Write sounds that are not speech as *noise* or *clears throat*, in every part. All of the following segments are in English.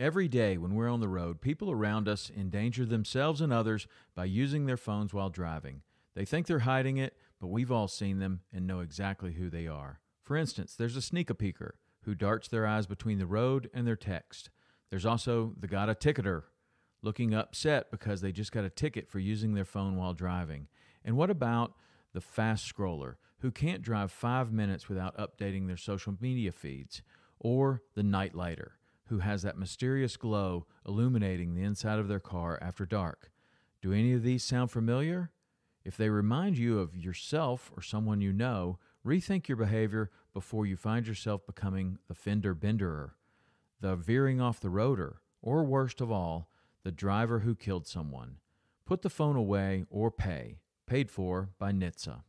Every day when we're on the road, people around us endanger themselves and others by using their phones while driving. They think they're hiding it, but we've all seen them and know exactly who they are. For instance, there's a sneak a peeker who darts their eyes between the road and their text. There's also the got a ticketer looking upset because they just got a ticket for using their phone while driving. And what about the fast scroller who can't drive five minutes without updating their social media feeds? Or the night lighter who has that mysterious glow illuminating the inside of their car after dark. Do any of these sound familiar? If they remind you of yourself or someone you know, rethink your behavior before you find yourself becoming the fender benderer, the veering off the roader, or worst of all, the driver who killed someone. Put the phone away or pay. Paid for by NHTSA.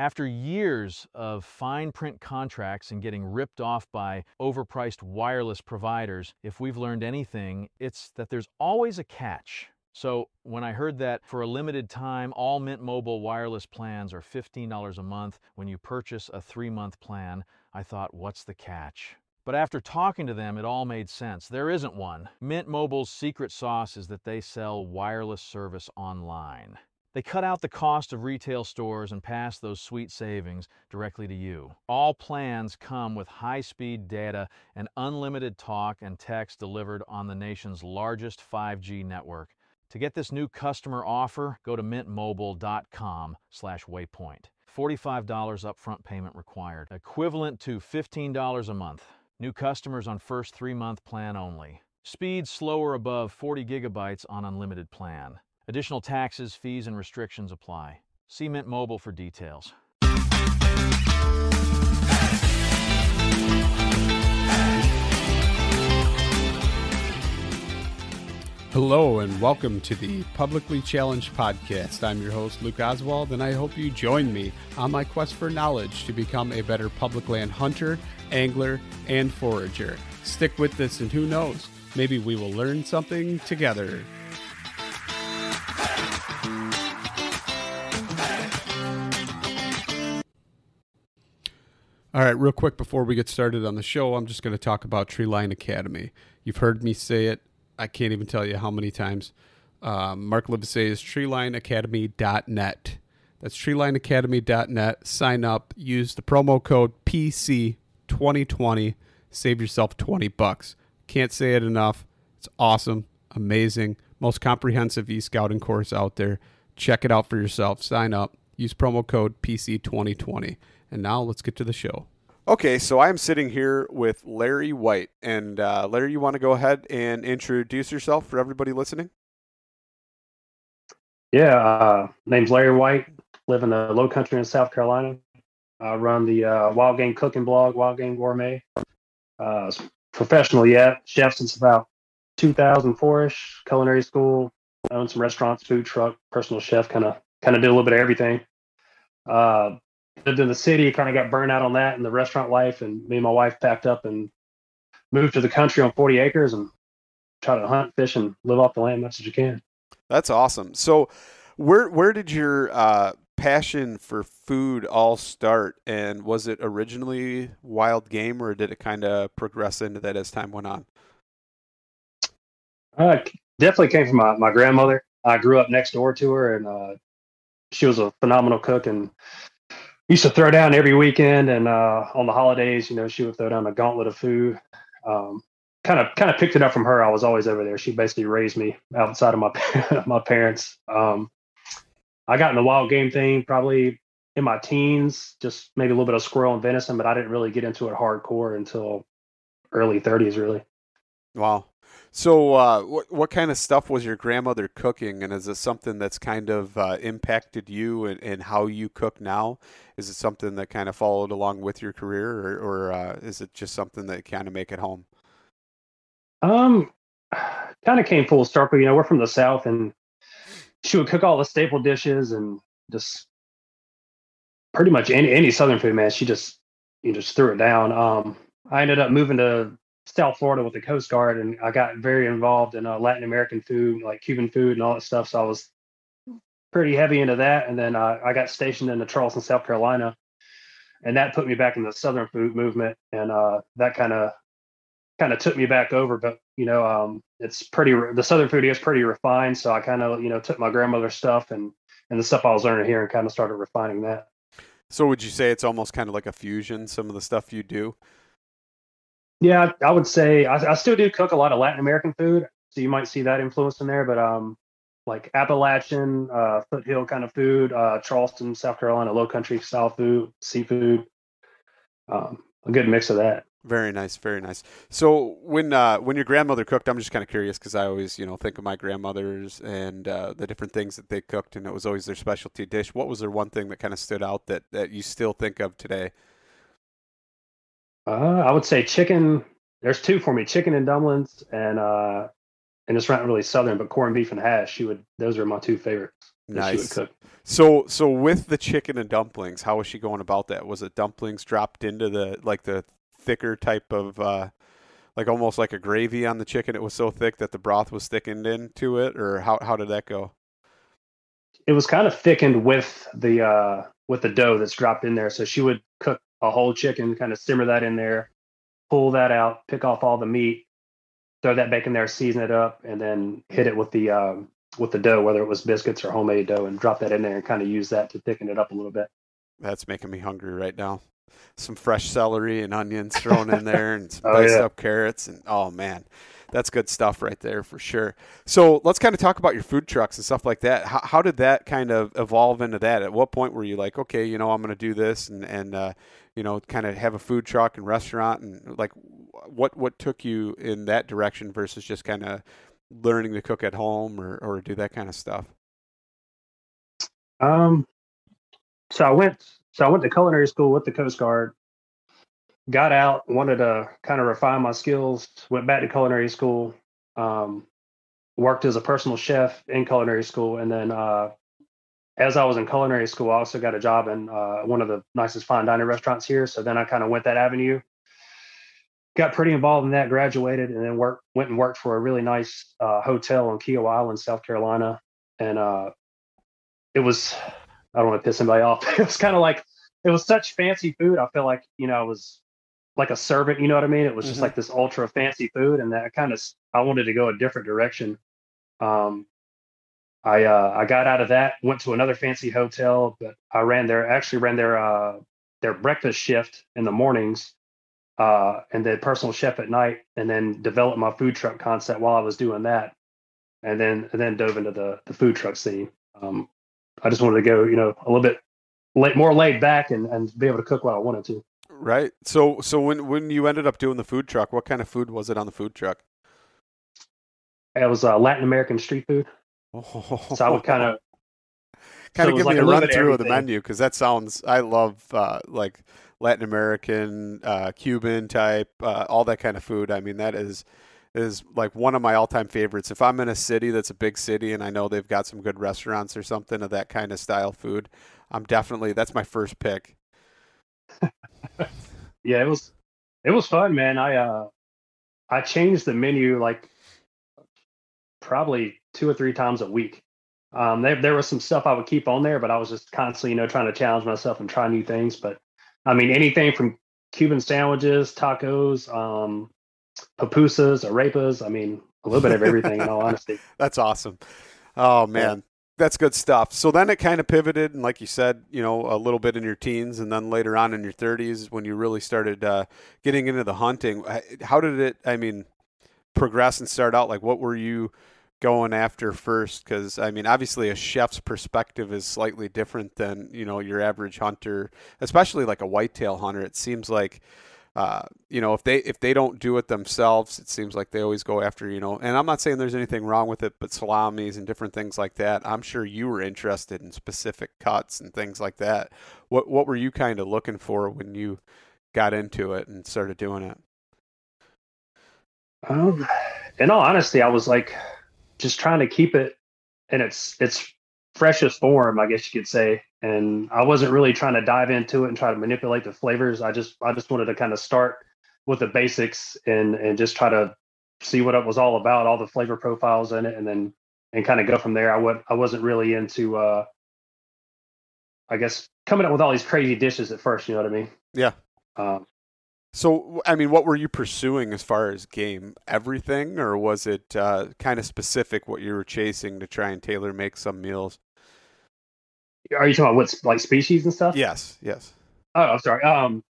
After years of fine print contracts and getting ripped off by overpriced wireless providers, if we've learned anything, it's that there's always a catch. So when I heard that for a limited time, all Mint Mobile wireless plans are $15 a month when you purchase a three month plan, I thought, what's the catch? But after talking to them, it all made sense. There isn't one. Mint Mobile's secret sauce is that they sell wireless service online. They cut out the cost of retail stores and pass those sweet savings directly to you. All plans come with high speed data and unlimited talk and text delivered on the nation's largest 5G network. To get this new customer offer, go to mintmobile.com slash waypoint. $45 upfront payment required, equivalent to $15 a month. New customers on first three month plan only. Speed slower above 40 gigabytes on unlimited plan. Additional taxes, fees, and restrictions apply. See Mint Mobile for details. Hello and welcome to the Publicly Challenged Podcast. I'm your host, Luke Oswald, and I hope you join me on my quest for knowledge to become a better public land hunter, angler, and forager. Stick with this, and who knows, maybe we will learn something together. All right, real quick before we get started on the show, I'm just going to talk about Treeline Academy. You've heard me say it. I can't even tell you how many times. Um, Mark Livesay is treelineacademy.net. That's treelineacademy.net. Sign up. Use the promo code PC2020. Save yourself 20 bucks. Can't say it enough. It's awesome, amazing, most comprehensive e-scouting course out there. Check it out for yourself. Sign up. Use promo code PC2020. And now let's get to the show. Okay, so I'm sitting here with Larry White. And uh, Larry, you want to go ahead and introduce yourself for everybody listening? Yeah, uh, name's Larry White. Live in the Low Country in South Carolina. I run the uh, Wild Game Cooking blog, Wild Game Gourmet. Uh, professional yet, chef since about 2004ish. Culinary school, own some restaurants, food truck, personal chef. Kind of, kind of did a little bit of everything. Uh, lived in the city, kind of got burned out on that and the restaurant life. And me and my wife packed up and moved to the country on 40 acres and try to hunt, fish, and live off the land as much as you can. That's awesome. So, where where did your uh, passion for food all start? And was it originally wild game, or did it kind of progress into that as time went on? Uh, definitely came from my, my grandmother. I grew up next door to her, and uh, she was a phenomenal cook and used to throw down every weekend and uh, on the holidays, you know, she would throw down a gauntlet of food. Um, kind of kind of picked it up from her. I was always over there. She basically raised me outside of my *laughs* my parents. Um, I got in the wild game thing probably in my teens, just maybe a little bit of squirrel and venison, but I didn't really get into it hardcore until early 30s, really. Wow. So, uh, what what kind of stuff was your grandmother cooking, and is it something that's kind of uh, impacted you and, how you cook now? Is it something that kind of followed along with your career, or, or uh, is it just something that kind of make it home? Um, kind of came full circle. You know, we're from the south, and she would cook all the staple dishes and just pretty much any any southern food. Man, she just you just threw it down. Um, I ended up moving to South Florida with the Coast Guard, and I got very involved in uh, Latin American food, like Cuban food and all that stuff. So I was pretty heavy into that. And then uh, I got stationed in Charleston, South Carolina, and that put me back in the Southern food movement, and uh, that kind of kind of took me back over. But you know, um, it's pretty. The Southern food is pretty refined, so I kind of you know took my grandmother's stuff and and the stuff I was learning here and kind of started refining that. So would you say it's almost kind of like a fusion? Some of the stuff you do. Yeah, I would say I, I still do cook a lot of Latin American food, so you might see that influence in there. But um, like Appalachian, uh, foothill kind of food, uh, Charleston, South Carolina, low country style food, seafood, um, a good mix of that. Very nice, very nice. So when uh, when your grandmother cooked, I'm just kind of curious because I always you know think of my grandmothers and uh, the different things that they cooked, and it was always their specialty dish. What was their one thing that kind of stood out that that you still think of today? Uh, I would say chicken. There's two for me: chicken and dumplings, and uh, and it's not really southern, but corned beef and hash. She would; those are my two favorites. Nice. So, so with the chicken and dumplings, how was she going about that? Was it dumplings dropped into the like the thicker type of, uh, like almost like a gravy on the chicken? It was so thick that the broth was thickened into it, or how how did that go? It was kind of thickened with the uh, with the dough that's dropped in there. So she would cook a whole chicken, kind of simmer that in there, pull that out, pick off all the meat, throw that bacon there, season it up, and then hit it with the um, with the dough, whether it was biscuits or homemade dough, and drop that in there and kind of use that to thicken it up a little bit. That's making me hungry right now. Some fresh celery and onions thrown in there, and some *laughs* oh, diced yeah. up carrots, and oh man, that's good stuff right there for sure. So let's kind of talk about your food trucks and stuff like that. How, how did that kind of evolve into that? At what point were you like, okay, you know, I'm going to do this and and uh, you know, kind of have a food truck and restaurant, and like, what what took you in that direction versus just kind of learning to cook at home or or do that kind of stuff? Um, so I went so I went to culinary school with the Coast Guard got out, wanted to kind of refine my skills, went back to culinary school, um, worked as a personal chef in culinary school. And then uh, as I was in culinary school, I also got a job in uh, one of the nicest fine dining restaurants here. So then I kind of went that avenue, got pretty involved in that, graduated, and then worked, went and worked for a really nice uh, hotel on Kiawah Island, South Carolina. And uh, it was, I don't want to piss anybody off. *laughs* it was kind of like, it was such fancy food. I feel like, you know, I was like a servant, you know what I mean? It was just mm-hmm. like this ultra fancy food, and that kind of I wanted to go a different direction. Um, I uh, I got out of that, went to another fancy hotel, but I ran their actually ran their uh, their breakfast shift in the mornings, uh, and then personal chef at night, and then developed my food truck concept while I was doing that, and then and then dove into the the food truck scene. Um, I just wanted to go, you know, a little bit late, more laid back, and and be able to cook what I wanted to. Right. So so when when you ended up doing the food truck, what kind of food was it on the food truck? It was uh, Latin American street food. Oh. So I would kind of *laughs* kind of so give me like a run through of, the menu because that sounds. I love uh, like Latin American, uh, Cuban type, uh, all that kind of food. I mean, that is is like one of my all time favorites. If I'm in a city that's a big city and I know they've got some good restaurants or something of that kind of style food, I'm definitely that's my first pick. *laughs* yeah, it was it was fun, man. I uh I changed the menu like probably two or three times a week. Um, there there was some stuff I would keep on there, but I was just constantly, you know, trying to challenge myself and try new things. But I mean, anything from Cuban sandwiches, tacos, um, pupusas, arepas. I mean, a little bit of everything. in all honesty, *laughs* that's awesome. Oh man, that's good stuff. So then it kind of pivoted, and like you said, you know, a little bit in your teens, and then later on in your 30s when you really started uh, getting into the hunting. How did it? I mean, progress and start out? Like, what were you going after first? Because I mean, obviously, a chef's perspective is slightly different than you know your average hunter, especially like a whitetail hunter. It seems like uh, you know, if they if they don't do it themselves, it seems like they always go after you know. And I'm not saying there's anything wrong with it, but salamis and different things like that. I'm sure you were interested in specific cuts and things like that. What what were you kind of looking for when you got into it and started doing it? Um, in all honesty, I was like just trying to keep it in its its freshest form, I guess you could say and I wasn't really trying to dive into it and try to manipulate the flavors. I just I just wanted to kind of start with the basics and and just try to see what it was all about, all the flavor profiles in it, and then and kind of go from there. I would I wasn't really into uh I guess coming up with all these crazy dishes at first. You know what I mean? Yeah. Um, So, I mean, what were you pursuing as far as game? Everything, or was it uh, kind of specific what you were chasing to try and tailor make some meals? Are you talking about what's like species and stuff? Yes, yes. Oh, I'm sorry. Um,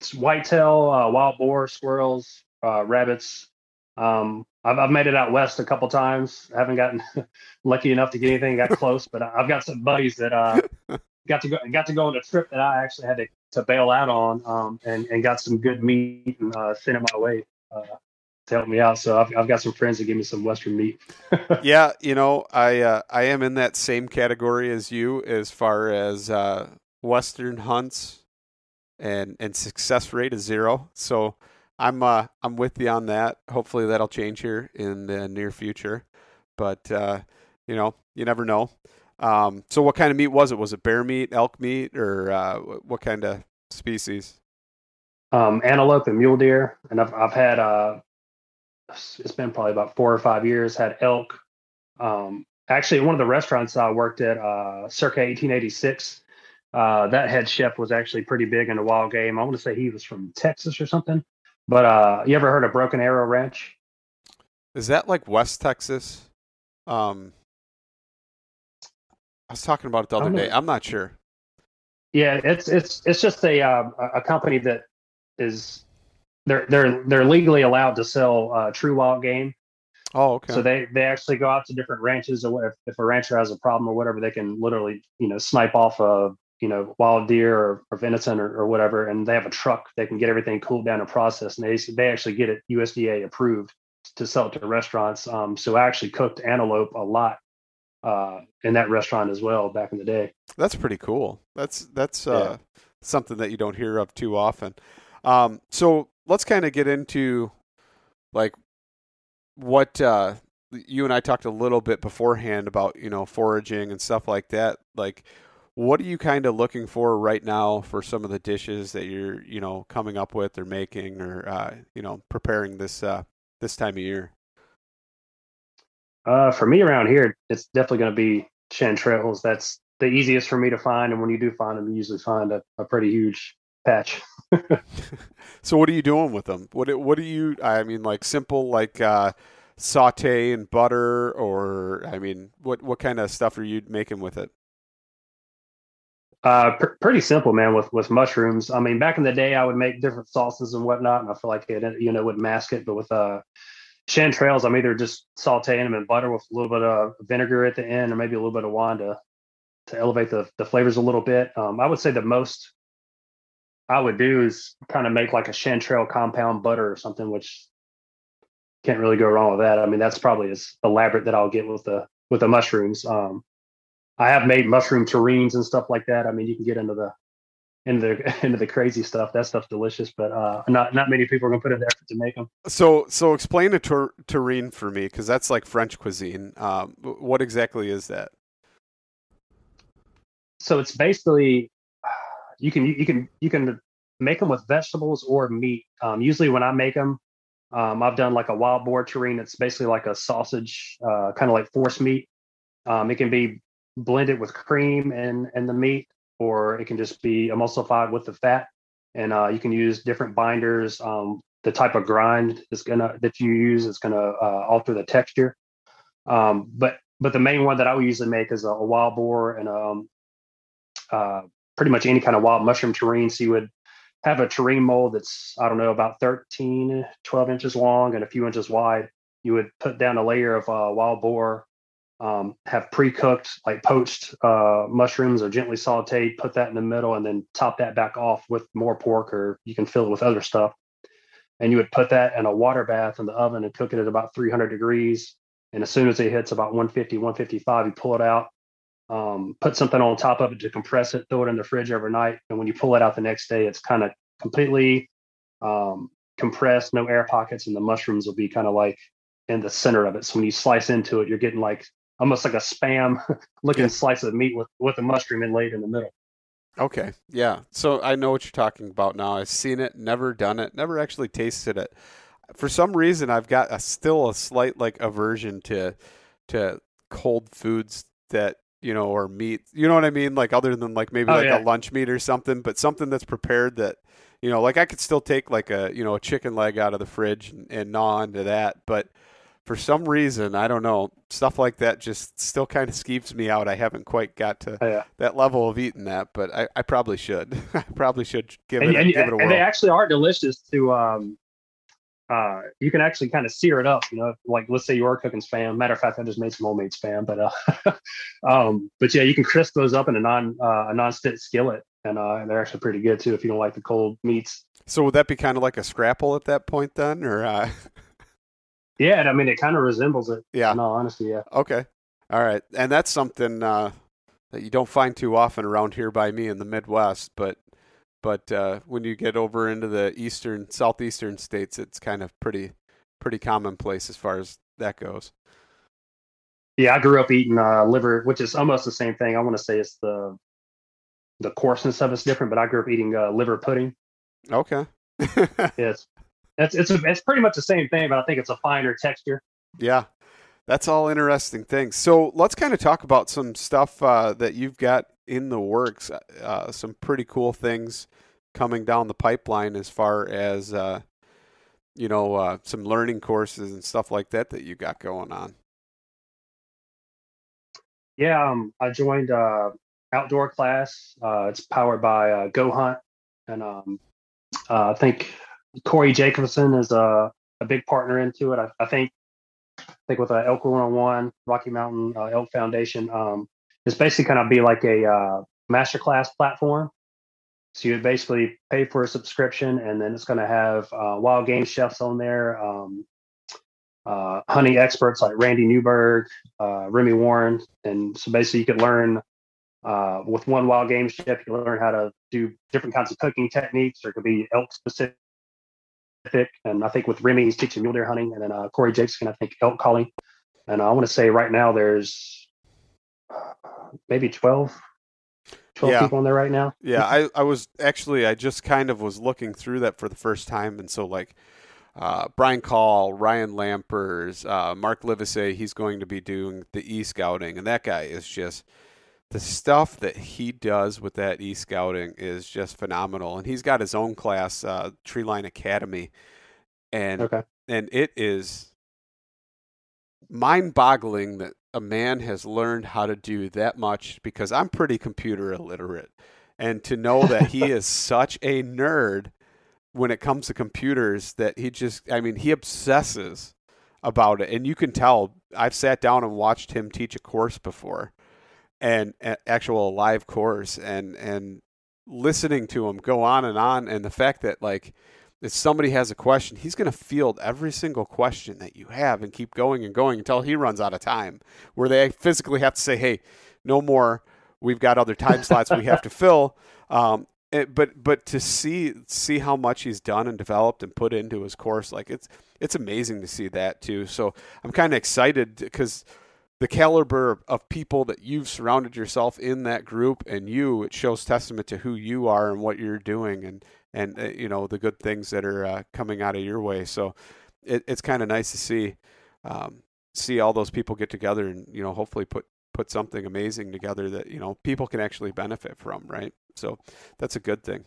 it's whitetail, uh, wild boar, squirrels, uh, rabbits. Um, I've, I've made it out west a couple times. I haven't gotten *laughs* lucky enough to get anything got *laughs* close, but I've got some buddies that uh, *laughs* got to go got to go on a trip that I actually had to, to bail out on, um, and and got some good meat and uh, sent it my way uh, to help me out. So I've I've got some friends that give me some western meat. *laughs* yeah, you know, I uh, I am in that same category as you as far as uh, western hunts and and success rate is zero. So I'm uh, I'm with you on that. Hopefully that'll change here in the near future, but uh, you know you never know. Um, so what kind of meat was it? Was it bear meat, elk meat, or uh, what kind of species? Um, antelope and mule deer, and I've I've had uh, it's been probably about four or five years. Had elk. Um, actually, one of the restaurants I worked at, uh, circa 1886. Uh, that head chef was actually pretty big in the wild game. I want to say he was from Texas or something. But uh, you ever heard of Broken Arrow Ranch? Is that like West Texas? Um, I was talking about it the other day. I'm not sure. Yeah, it's it's it's just a uh, a company that is they're they're they're legally allowed to sell uh, true wild game. Oh, okay. So they they actually go out to different ranches, or if, if a rancher has a problem or whatever, they can literally you know snipe off a you know wild deer or, or venison or, or whatever and they have a truck they can get everything cooled down and processed and they, they actually get it usda approved to sell it to restaurants um, so i actually cooked antelope a lot uh, in that restaurant as well back in the day that's pretty cool that's that's uh, yeah. something that you don't hear of too often um, so let's kind of get into like what uh, you and i talked a little bit beforehand about you know foraging and stuff like that like what are you kind of looking for right now for some of the dishes that you're you know coming up with or making or uh, you know preparing this uh, this time of year? Uh, for me around here, it's definitely going to be chanterelles. That's the easiest for me to find, and when you do find them, you usually find a, a pretty huge patch. *laughs* so, what are you doing with them? What what do you? I mean, like simple, like uh, saute and butter, or I mean, what what kind of stuff are you making with it? Uh, pr- pretty simple, man. With with mushrooms, I mean, back in the day, I would make different sauces and whatnot, and I feel like it, you know, would mask it. But with uh, chanterelles, I'm either just sauteing them in butter with a little bit of vinegar at the end, or maybe a little bit of wine to to elevate the the flavors a little bit. Um, I would say the most I would do is kind of make like a chanterelle compound butter or something, which can't really go wrong with that. I mean, that's probably as elaborate that I'll get with the with the mushrooms. Um, I have made mushroom terrines and stuff like that. I mean, you can get into the into the *laughs* into the crazy stuff. That stuff's delicious, but uh, not not many people are gonna put in the effort to make them. So so explain a ter- terrine for me because that's like French cuisine. Um, what exactly is that? So it's basically *sighs* you can you can you can make them with vegetables or meat. Um, usually when I make them, um, I've done like a wild boar terrine. It's basically like a sausage, uh, kind of like force meat. Um, it can be blend it with cream and and the meat, or it can just be emulsified with the fat. And uh, you can use different binders. Um, the type of grind is gonna that you use is gonna uh, alter the texture. Um, but but the main one that I would usually make is a, a wild boar and um, uh, pretty much any kind of wild mushroom terrine. So you would have a terrine mold that's I don't know about 13, 12 inches long and a few inches wide. You would put down a layer of uh, wild boar um, have pre-cooked like poached uh, mushrooms or gently sauteed put that in the middle and then top that back off with more pork or you can fill it with other stuff. And you would put that in a water bath in the oven and cook it at about 300 degrees. And as soon as it hits about 150 155 you pull it out um, put something on top of it to compress it throw it in the fridge overnight. And when you pull it out the next day it's kind of completely um, compressed no air pockets and the mushrooms will be kind of like in the center of it. So when you slice into it you're getting like almost like a spam *laughs* looking yeah. slice of meat with with a mushroom inlaid in the middle. Okay, yeah. So I know what you're talking about now. I've seen it, never done it, never actually tasted it. For some reason, I've got a, still a slight like aversion to to cold foods that you know or meat. You know what I mean? Like other than like maybe oh, like yeah. a lunch meat or something, but something that's prepared that You know, like I could still take like a you know a chicken leg out of the fridge and, and gnaw into that, but for some reason, I don't know, stuff like that just still kind of skeeves me out. I haven't quite got to Oh, yeah. that level of eating that, but I, I probably should. *laughs* I probably should give and, it, and, give it a and they actually are delicious to um uh you can actually kind of sear it up you know like let's say you are cooking spam matter of fact i just made some homemade spam but uh *laughs* um but yeah you can crisp those up in a non uh, a non-stick skillet and uh they're actually pretty good too if you don't like the cold meats So would that be kind of like a scrapple at that point then, or uh, *laughs* yeah i mean it kind of resembles it yeah? in all honesty yeah Okay, all right, and that's something uh, that you don't find too often around here by me in the Midwest, but but uh, when you get over into the eastern southeastern states, it's kind of pretty pretty commonplace as far as that goes. yeah i grew up eating uh liver which is almost the same thing i want to say it's the the coarseness of it's different but i grew up eating uh, liver pudding Okay. *laughs* It's it's it's a, it's pretty much the same thing, but I think it's a finer texture. Yeah, that's all interesting things. So let's kind of talk about some stuff uh, that you've got in the works. Uh, some pretty cool things coming down the pipeline as far as uh, you know uh, some learning courses and stuff like that that you got going on. Yeah, um, I joined uh, outdoor class. Uh, it's powered by uh, Go Hunt, and um, uh, I think Corey Jacobsen is a, a big partner into it. I, I think I think with uh, Elk 101, Rocky Mountain uh, Elk Foundation, um, it's basically kind of be like a uh, masterclass platform. So you basically pay for a subscription, and then it's going to have uh, wild game chefs on there, um, uh, hunting experts like Randy Newberg, uh, Remy Warren, and so basically you could learn uh, with one wild game chef, you learn how to do different kinds of cooking techniques, or it could be elk specific. And I think with Remy, he's teaching mule deer hunting, and then uh, Corey Jackson, I think elk calling. And I want to say right now there's uh, maybe 12, 12 Yeah. people on there right now. Yeah, I, I was actually I just kind of was looking through that for the first time, and so like uh, Brian Call, Ryan Lampers, uh, Mark Livesay, he's going to be doing the e scouting, and that guy is just the stuff that he does with that e scouting is just phenomenal, and he's got his own class, uh, Treeline Academy, and Okay. and it is mind boggling that a man has learned how to do that much because I'm pretty computer illiterate. And to know that he is *laughs* such a nerd when it comes to computers that he just, I mean, he obsesses about it. And you can tell, I've sat down and watched him teach a course before and an actual live course and, and listening to him go on and on. And the fact that, like, if somebody has a question, he's going to field every single question that you have and keep going and going until he runs out of time, where they physically have to say, "Hey, no more. We've got other time *laughs* slots we have to fill." Um, it, but but to see see how much he's done and developed and put into his course, like it's it's amazing to see that too. So I'm kind of excited because the caliber of, people that you've surrounded yourself in that group and you it shows testament to who you are and what you're doing and and uh, you know the good things that are uh, coming out of your way. So it, it's kind of nice to see um, see all those people get together and you know hopefully put put something amazing together that you know people can actually benefit from right? So that's a good thing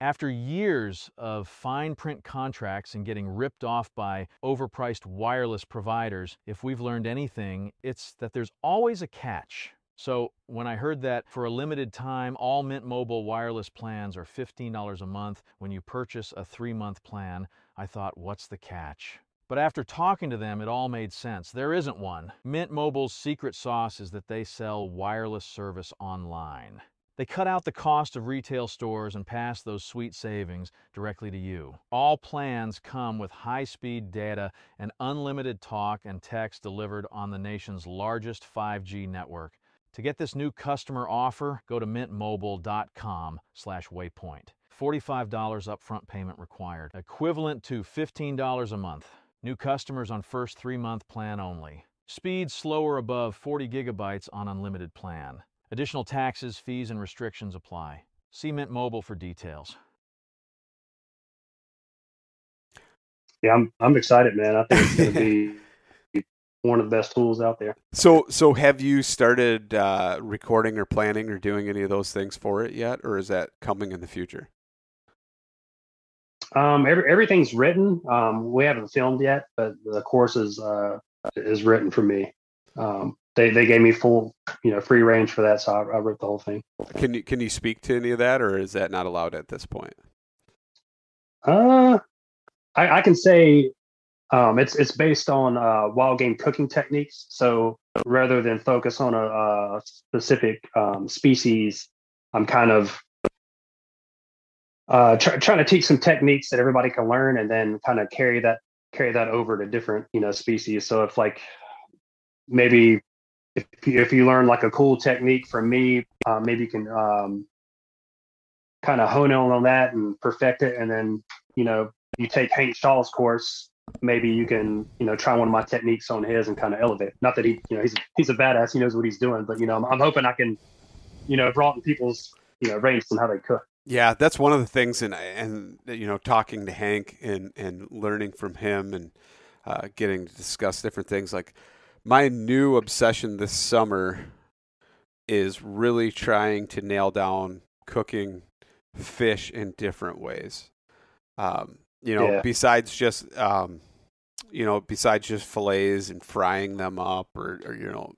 After years of fine print contracts and getting ripped off by overpriced wireless providers, if we've learned anything, it's that there's always a catch. So when I heard that for a limited time, all Mint Mobile wireless plans are $15 a month when you purchase a three month plan, I thought, what's the catch? But after talking to them, it all made sense. There isn't one. Mint Mobile's secret sauce is that they sell wireless service online. They cut out the cost of retail stores and pass those sweet savings directly to you. All plans come with high speed data and unlimited talk and text delivered on the nation's largest 5G network. To get this new customer offer, go to mintmobile.com slash waypoint. $45 upfront payment required, equivalent to $15 a month. New customers on first three month plan only. Speed slower above 40 gigabytes on unlimited plan. Additional taxes, fees, and restrictions apply. See Mint Mobile for details. Yeah, I'm I'm excited, man. I think it's going to be *laughs* one of the best tools out there. so so have you started uh, recording or planning or doing any of those things for it yet or is that coming in the future Um, every, everything's written. Um, we haven't filmed yet, but the course is uh, is written for me. Um, they they gave me full you know free range for that, so I, I wrote the whole thing. Can you can you speak to any of that, or is that not allowed at this point? Uh, I, I can say um, it's it's based on uh, wild game cooking techniques. So rather than focus on a, a specific um, species, I'm kind of uh, try, trying to teach some techniques that everybody can learn, and then kind of carry that carry that over to different you know species. So if like maybe if you, if you learn like a cool technique from me, uh, maybe you can um, kind of hone in on that and perfect it, and then you know you take Hank Shaw's course. Maybe you can you know try one of my techniques on his and kind of elevate. Not that he you know he's he's a badass, he knows what he's doing, but you know I'm, I'm hoping I can you know broaden people's you know range on how they cook. Yeah, that's one of the things, and and you know, talking to Hank and and learning from him and uh, getting to discuss different things. Like my new obsession this summer is really trying to nail down cooking fish in different ways. Um, you know, Yeah. besides just um, you know, besides just fillets and frying them up, or, or you know,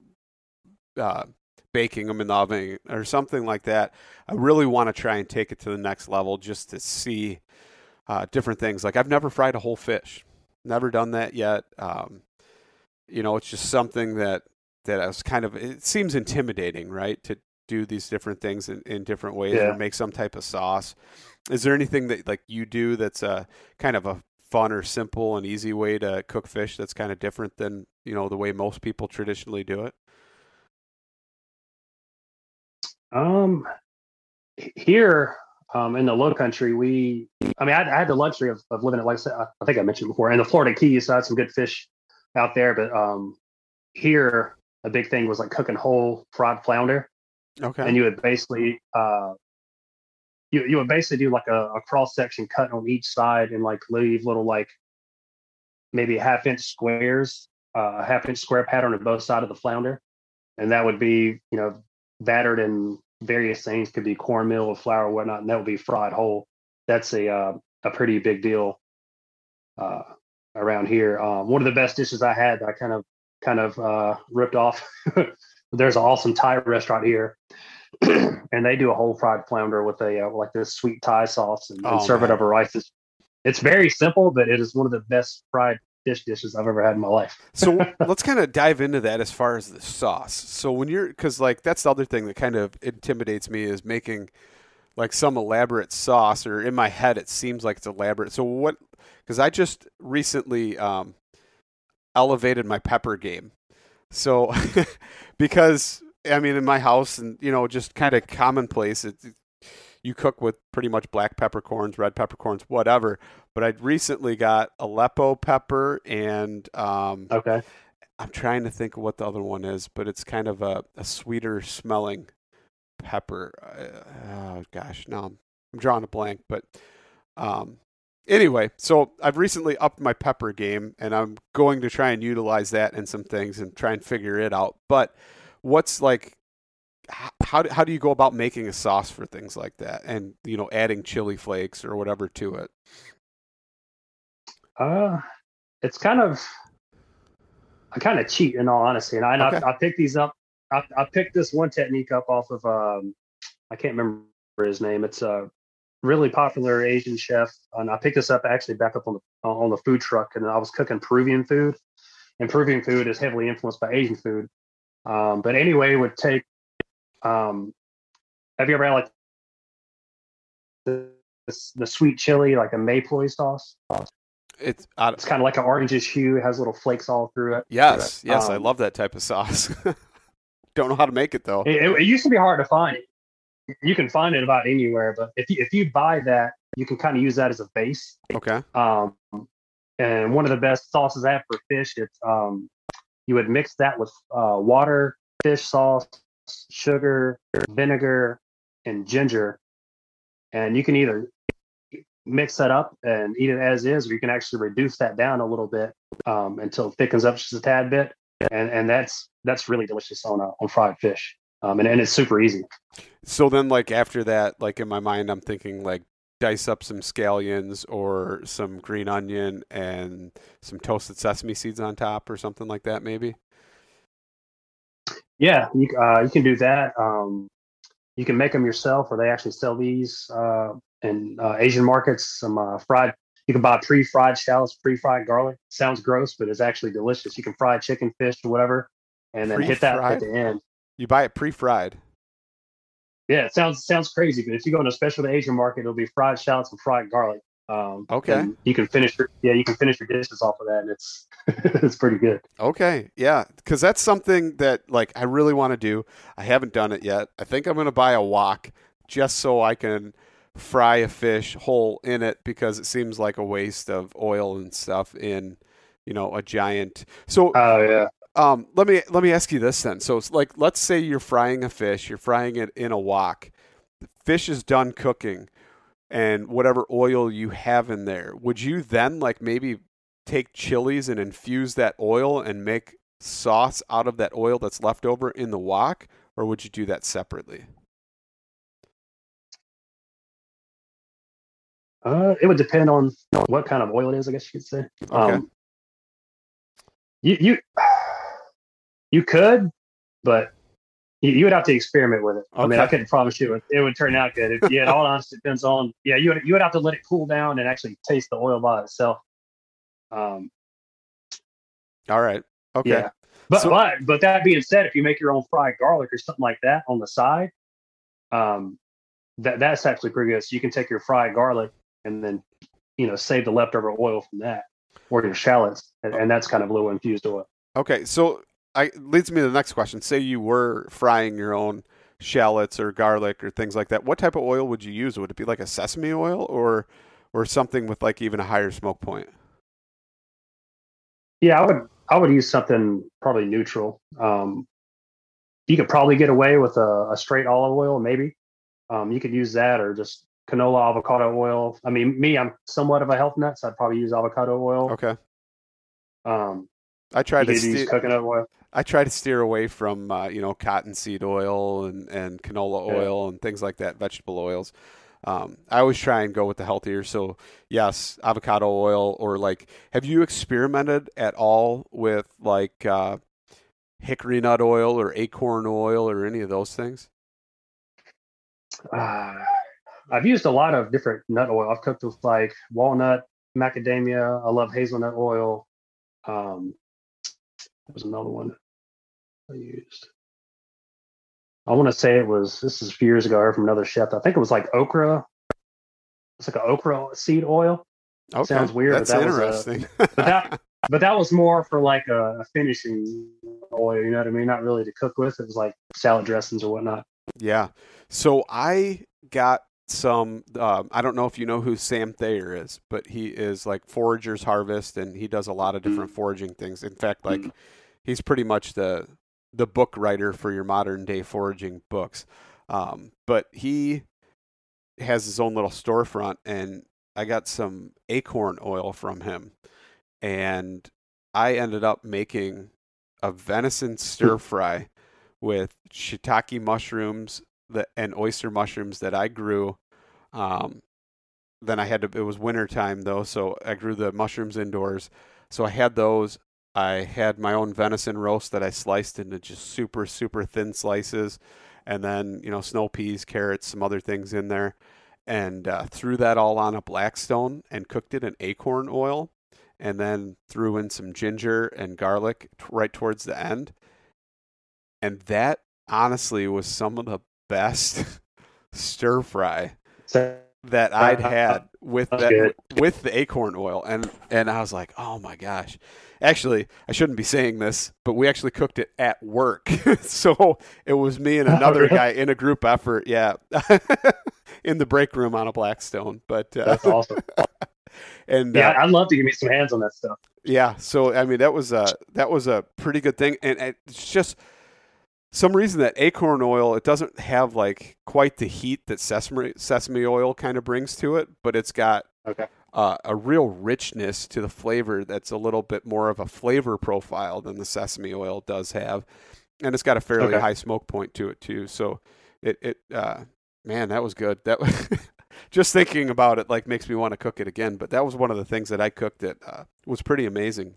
uh, baking them in the oven or something like that. I really want to try and take it to the next level just to see uh, different things. Like I've never fried a whole fish, never done that yet. Um, you know, it's just something that that I was kind of. It seems intimidating, right, to do these different things in, in different ways Yeah. or make some type of sauce. Is there anything that like you do that's a kind of a fun or simple and easy way to cook fish that's kind of different than you know the way most people traditionally do it? Um, here um, in the Low Country, we, I mean, I, I had the luxury of, of living at like I think I mentioned before, in the Florida Keys. So I had some good fish out there, but um, here a big thing was like cooking whole fried flounder, Okay. and you would basically, uh, you you would basically do like a, a cross section cut on each side and like leave little like maybe half inch squares, uh, a half inch square pattern on both sides of the flounder, and that would be you know battered in various things, could be cornmeal or flour or whatnot, and that would be fried whole. That's a uh, a pretty big deal uh, around here. Um, one of the best dishes I had, I kind of kind of uh, ripped off. *laughs* There's an awesome Thai restaurant here, *clears throat* and they do a whole fried flounder with a uh, like this sweet Thai sauce and, and Oh, serve it man. over rice. It's, it's very simple, but it is one of the best fried fish dishes I've ever had in my life. so *laughs* let's kind of dive into that as far as the sauce. So when you're, because like that's the other thing that kind of intimidates me is making like some elaborate sauce, or in my head it seems like it's elaborate. So what? Because I just recently um, elevated my pepper game. So *laughs* because I mean in my house and you know just kind of commonplace, it, you cook with pretty much black peppercorns, red peppercorns, whatever. But I recently got Aleppo pepper and um, Okay. I'm trying to think of what the other one is, but it's kind of a, a sweeter smelling pepper. Uh, oh gosh, no, I'm, I'm drawing a blank. But um, anyway, so I've recently upped my pepper game, and I'm going to try and utilize that in some things and try and figure it out. But what's like, how do, how do you go about making a sauce for things like that, and you know, adding chili flakes or whatever to it? Uh, it's kind of, I kind of cheat in all honesty, and I Okay. I, I picked these up. I, I picked this one technique up off of um, I can't remember his name. It's a really popular Asian chef, and I picked this up actually back up on the on the food truck, and I was cooking Peruvian food, and Peruvian food is heavily influenced by Asian food. Um, but anyway, it would take. Um, have you ever had like the the, the sweet chili, like a Mae Ploy sauce? It's I, It's kind of like an orangish hue. It has little flakes all through it. yes, yes, I Um, love that type of sauce. *laughs* Don't know how to make it though. It, it, it used to be hard to find. You can find it about anywhere, but if you, if you buy that, you can kind of use that as a base. Okay. Um, and one of the best sauces I have for fish, it's um, you would mix that with uh, water, fish sauce, sugar, vinegar, and ginger, and you can either mix that up and eat it as is, or you can actually reduce that down a little bit um, until it thickens up just a tad bit, and and that's that's really delicious on uh, on fried fish, um, and and it's super easy. So then, like after that, like in my mind, I'm thinking like dice up some scallions or some green onion and some toasted sesame seeds on top or something like that, maybe. Yeah, you uh, you can do that. Um, you can make them yourself, or they actually sell these uh, in uh, Asian markets. Some uh, fried. You can buy pre-fried shallots, pre-fried garlic. Sounds gross, but it's actually delicious. You can fry chicken, fish, or whatever, and then hit that at the end. You buy it pre-fried. Yeah, it sounds sounds crazy, but if you go into a special Asian market, it'll be fried shallots and fried garlic. Um, Okay. You can finish your yeah, you can finish your dishes off of that, and it's *laughs* it's pretty good. Okay, yeah, because that's something that like I really want to do. I haven't done it yet. I think I'm going to buy a wok just so I can fry a fish whole in it because it seems like a waste of oil and stuff in you know a giant. So Oh yeah. um, let me let me ask you this then. So it's like let's say you're frying a fish, you're frying it in a wok. The fish is done cooking, and whatever oil you have in there, would you then like maybe take chilies and infuse that oil and make sauce out of that oil that's left over in the wok, or would you do that separately? Uh, it would depend on what kind of oil it is, I guess you could say. Okay. Um, you you *sighs* you could, but you, you would have to experiment with it. I mean, I couldn't promise you it, it would turn out good. It, yeah, all honestly depends on. Yeah, you would you would have to let it cool down and actually taste the oil by itself. Um, All right. Okay. Yeah. But So- but but that being said, if you make your own fried garlic or something like that on the side, um, that that's actually pretty good. So you can take your fried garlic and then you know save the leftover oil from that, or your shallots, and, and that's kind of a little infused oil. Okay, so I leads me to the next question. Say you were frying your own shallots or garlic or things like that. What type of oil would you use? Would it be like a sesame oil or or something with like even a higher smoke point? Yeah, I would I would use something probably neutral. Um, you could probably get away with a, a straight olive oil, maybe. Um, you could use that or just canola avocado oil. I mean, me, I'm somewhat of a health nut, so I'd probably use avocado oil. Okay. Um, I try you to steer, coconut oil. I try to steer away from uh, you know cottonseed oil and and canola Yeah. oil and things like that, vegetable oils. Um, I always try and go with the healthier. So yes, avocado oil or like, have you experimented at all with like uh, hickory nut oil or acorn oil or any of those things? Uh, I've used a lot of different nut oil. I've cooked with like walnut, macadamia. I love hazelnut oil. Um, there was another one I used. I want to say it was this is a few years ago. I heard from another chef. I think it was like okra. It's like an okra seed oil. Okay, Sounds weird, but That's that was a- interesting. *laughs* But that but that was more for like a, a finishing oil. You know what I mean? Not really to cook with. It was like salad dressings or whatnot. Yeah. So I got some. Um, I don't know if you know who Sam Thayer is, but he is like Forager's Harvest, and he does a lot of different foraging things. In fact, like he's pretty much the the book writer for your modern day foraging books. Um, but he has his own little storefront, and I got some acorn oil from him, and I ended up making a venison stir fry with shiitake mushrooms that and oyster mushrooms that I grew. Um, then I had to. It was winter time though, so I grew the mushrooms indoors. So I had those. I had my own venison roast that I sliced into just super super thin slices, and then you know snow peas, carrots, some other things in there, and uh, threw that all on a blackstone and cooked it in acorn oil, and then threw in some ginger and garlic t- right towards the end and that honestly was some of the best *laughs* stir fry that I'd Uh, had with that with the acorn oil and and I was like, "Oh my gosh." Actually, I shouldn't be saying this, but we actually cooked it at work. *laughs* so it was me and *laughs* another Really? guy in a group effort, yeah. in the break room on a Blackstone, but uh, that's awesome. and Yeah, uh, I'd love to get me some hands on that stuff. yeah, so I mean that was a that was a pretty good thing, and it's just some reason that acorn oil it doesn't have like quite the heat that sesame sesame oil kind of brings to it, but it's got Okay. uh, a real richness to the flavor that's a little bit more of a flavor profile than the sesame oil does have, and it's got a fairly Okay. high smoke point to it too. So it it uh, man that was good. That was *laughs* just thinking about it like makes me want to cook it again. But that was one of the things that I cooked that uh, was pretty amazing.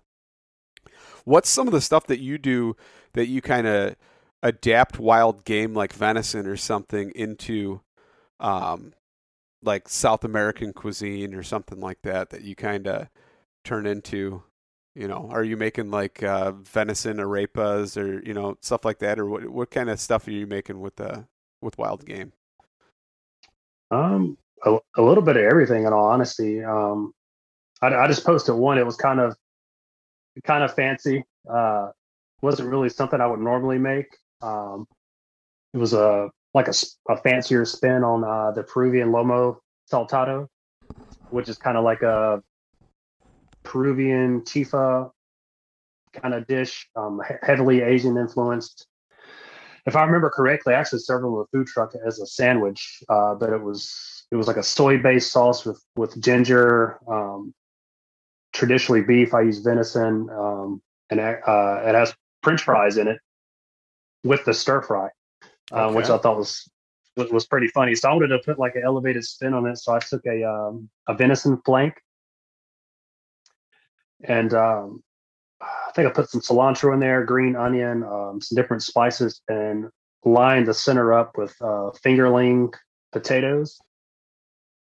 What's some of the stuff that you do that you kind of adapt wild game like venison or something into um, like South American cuisine or something like that that you kind of turn into you know? Are you making like uh, venison arepas or you know stuff like that or what what kind of stuff are you making with uh with wild game? Um a, a little bit of everything in all honesty. Um I, I just posted one it was kind of kind of fancy uh wasn't really something i would normally make um it was a like a, a fancier spin on uh, the peruvian lomo saltado which is kind of like a Peruvian chifa kind of dish, um, heavily Asian influenced. If I remember correctly, I actually served them with a food truck as a sandwich, uh, but it was it was like a soy based sauce with with ginger. Um, traditionally beef. I use venison, um, and uh, it has French fries in it with the stir fry, uh, okay. which I thought was was pretty funny. So I wanted to put like an elevated spin on it. So I took a um, a venison flank and um, I think I put some cilantro in there, green onion, um, some different spices, and lined the center up with uh, fingerling potatoes.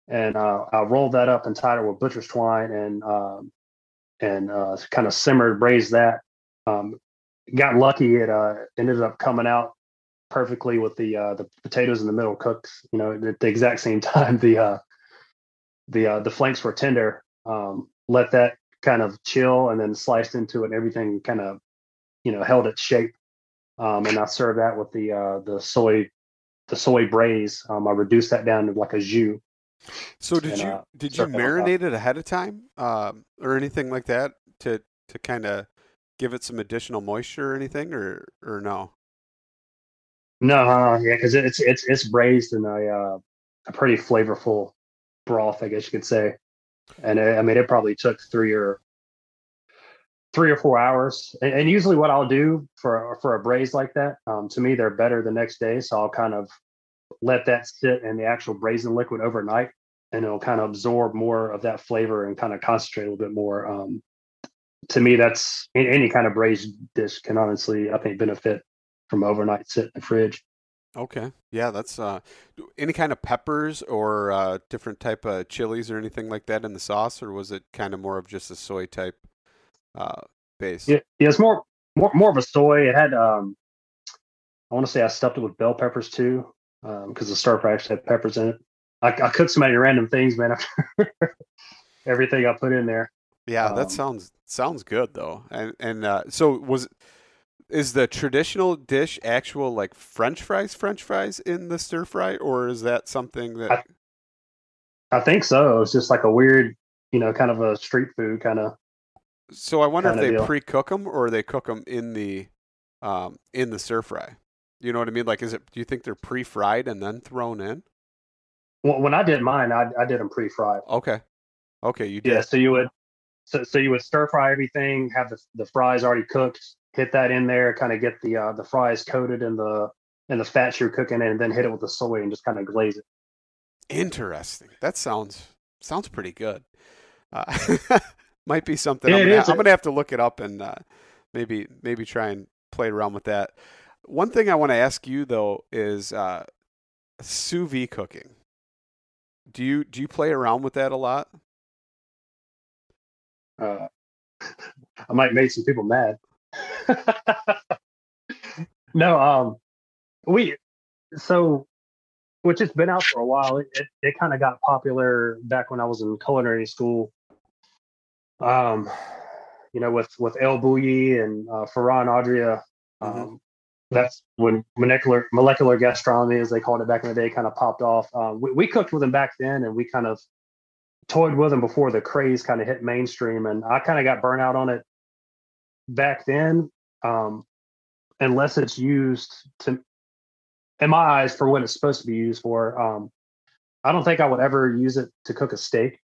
And uh, I rolled that up and tied it with butcher's twine and um, and uh, kind of simmered, braised that. Um, got lucky; it uh, ended up coming out perfectly with the uh, the potatoes in the middle cooked. You know, at the exact same *laughs* time the uh, the uh, the flanks were tender. Um, let that kind of chill and then sliced into it and everything kind of you know held its shape um, and i served that with the uh, the soy the soy braise um, i reduced that down to like a jus so did and, you uh, did you marinate it ahead of time um, or anything like that to to kind of give it some additional moisture or anything or or no no yeah because it's it's it's braised in a uh, a pretty flavorful broth i guess you could say and it, I mean it probably took three or three or four hours. And, and, usually, what I'll do for for a braise like that, um, to me, they're better the next day. So I'll kind of let that sit in the actual braising liquid overnight, and it'll kind of absorb more of that flavor and kind of concentrate a little bit more. Um, to me, that's any kind of braised dish can honestly, I think, benefit from overnight sit in the fridge. Okay. Yeah, that's uh any kind of peppers or uh different type of chilies or anything like that in the sauce or was it kind of more of just a soy type uh base? Yeah, yeah it's more more more of a soy. It had um I want to say I stuffed it with bell peppers too um because the stir fry actually had peppers in it. I, I cooked so many random things, man. *laughs* Everything I put in there. Yeah, um, that sounds sounds good though. And and uh so was is the traditional dish actual like French fries, French fries in the stir fry, or is that something that? I, I think so. It's just like a weird, you know, kind of a street food kind of. So I wonder if they deal. pre-cook them or they cook them in the, um, in the stir fry. You know what I mean? Like, is it? Do you think they're pre-fried and then thrown in? Well, when I did mine, I, I did them pre-fried. Okay. Okay, you did. Yeah. So you would, so so you would stir fry everything, have the the fries already cooked, hit that in there, kind of get the uh, the fries coated in the in the fat you're cooking in, and then hit it with the soy and just kind of glaze it. Interesting. That sounds sounds pretty good. Uh, *laughs* might be something. I'm, gonna, I'm gonna, have to look it up and uh, maybe maybe try and play around with that. One thing I want to ask you though is uh, sous vide cooking. Do you do you play around with that a lot? Uh, I might make some people mad. *laughs* no, um, we so which it's been out for a while. It it, it kind of got popular back when I was in culinary school. Um, you know, with with El Bulli and uh, Ferran Adria. Um, mm-hmm. That's when molecular molecular gastronomy, as they called it back in the day, kind of popped off. Um, we, we cooked with them back then, and we kind of toyed with them before the craze kind of hit mainstream. And I kind of got burnt out on it back then, um, unless it's used to, in my eyes, for what it's supposed to be used for. Um, I don't think I would ever use it to cook a steak.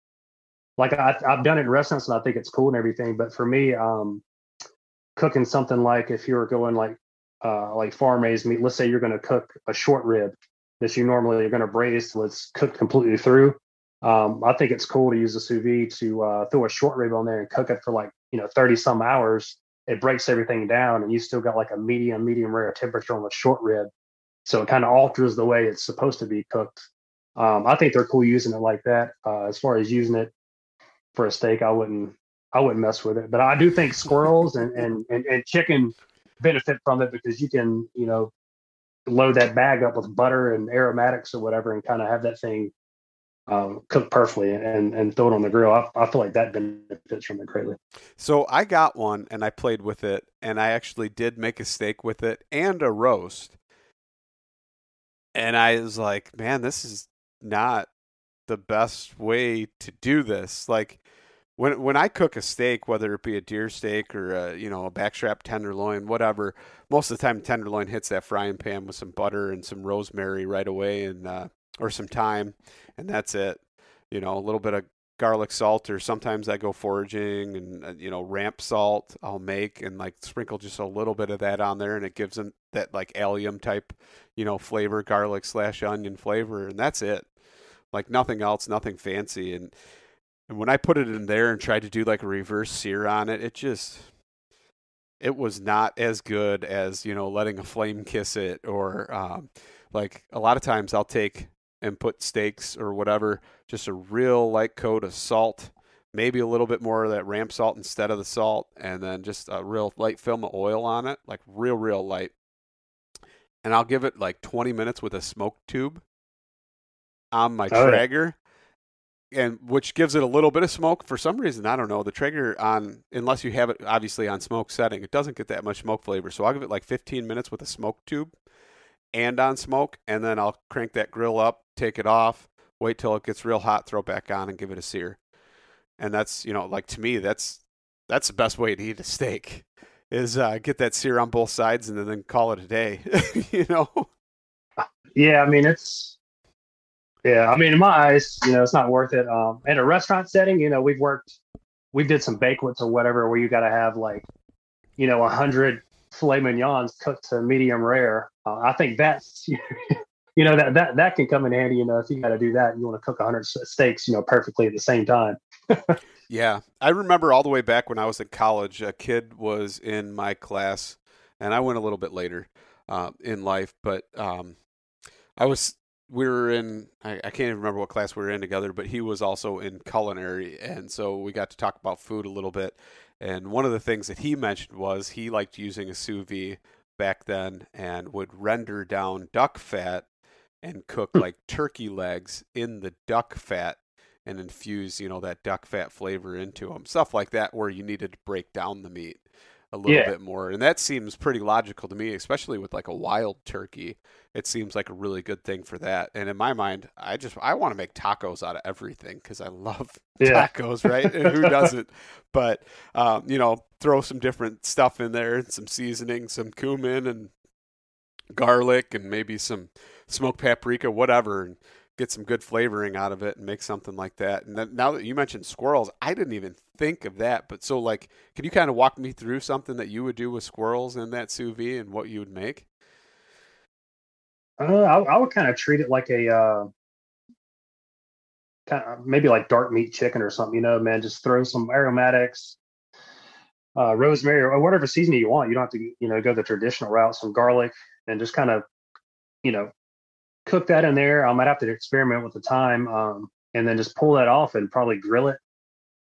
Like I, have done it in restaurants and I think it's cool and everything, but for me, um, cooking something like if you were going like uh, like farm raised meat, let's say you're going to cook a short rib, that you normally are going to braise till it's cooked completely through. Um, I think it's cool to use a sous vide to uh, throw a short rib on there and cook it for like you know 30 some hours. It breaks everything down, and you still got like a medium, medium rare temperature on the short rib, so it kind of alters the way it's supposed to be cooked. Um, I think they're cool using it like that. Uh, as far as using it for a steak, I wouldn't I wouldn't mess with it. But I do think squirrels and, and, and, and chicken benefit from it because you can, you know, load that bag up with butter and aromatics or whatever and kind of have that thing um, perfectly and, and throw it on the grill. I, I feel like that benefits from it greatly. So I got one and I played with it and I actually did make a steak with it and a roast. And I was like, man, this is not the best way to do this. Like when when I cook a steak, whether it be a deer steak or a, you know a backstrap tenderloin, whatever, most of the time tenderloin hits that frying pan with some butter and some rosemary right away, and uh, or some thyme, and that's it. You know, a little bit of garlic salt, or sometimes I go foraging and uh, you know ramp salt I'll make and like sprinkle just a little bit of that on there, and it gives them that like allium type, you know, flavor, garlic slash onion flavor, and that's it. Like nothing else, nothing fancy, and and when I put it in there and tried to do like a reverse sear on it, it just it was not as good as you know letting a flame kiss it or um, like a lot of times I'll take and put steaks or whatever just a real light coat of salt maybe a little bit more of that ramp salt instead of the salt and then just a real light film of oil on it like real real light and I'll give it like 20 minutes with a smoke tube on my oh, Traeger and which gives it a little bit of smoke for some reason. I don't know the Traeger on unless you have it obviously on smoke setting, it doesn't get that much smoke flavor. So I'll give it like 15 minutes with a smoke tube and on smoke, and then I'll crank that grill up, take it off, wait till it gets real hot, throw it back on, and give it a sear. And that's you know like to me that's that's the best way to eat a steak is uh, get that sear on both sides and then call it a day. *laughs* you know. Yeah, I mean it's yeah, I mean, in my eyes, you know, it's not worth it. Um, in a restaurant setting, you know, we've worked, we did some banquets or whatever where you got to have like, you know, a hundred filet mignons cooked to medium rare. Uh, I think that's, *laughs* you know, that that that can come in handy. You know, if you got to do that, you want to cook hundred steaks, you know, perfectly at the same time. *laughs* yeah, I remember all the way back when I was in college, a kid was in my class, and I went a little bit later uh, in life, but um, I was we were in I, I, can't even remember what class we were in together but he was also in culinary. And so we got to talk about food a little bit. And one of the things that he mentioned was he liked using a sous vide back then and would render down duck fat and cook hmm. like turkey legs in the duck fat and infuse you know that duck fat flavor into them stuff like that where you needed to break down the meat a little yeah. bit more. And that seems pretty logical to me, especially with like a wild turkey. It seems like a really good thing for that. And in my mind, I just I want to make tacos out of everything because I love *laughs* yeah. tacos, right? and who doesn't? But um, you know, throw some different stuff in there, some seasoning, some cumin and garlic, and maybe some smoked paprika, whatever. And get some good flavoring out of it and make something like that. And then, now that you mentioned squirrels, I didn't even think of that. But so, like, can you kind of walk me through something that you would do with squirrels in that sous vide and what you would make? Uh, I, I, would kind of treat it like a uh, kind of maybe like dark meat chicken or something. You know, man, just throw some aromatics, uh, rosemary, or whatever seasoning you want. You don't have to, you know, go the traditional route. Some garlic, and just kind of, you know, cook that in there. I might have to experiment with the time, um, and then just pull that off and probably grill it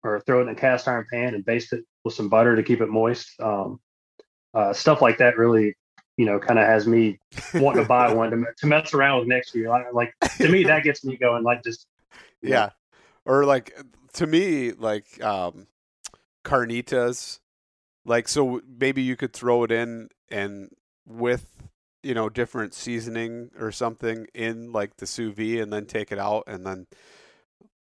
or throw it in a cast iron pan and baste it with some butter to keep it moist. Um, uh, stuff like that really, you know, kind of has me wanting to buy one to, to mess around with next year. Like, to me, that gets me going. Like just yeah, know. or like to me, like um, carnitas. Like so, maybe you could throw it in and with you know different seasoning or something in like the sous vide and then take it out and then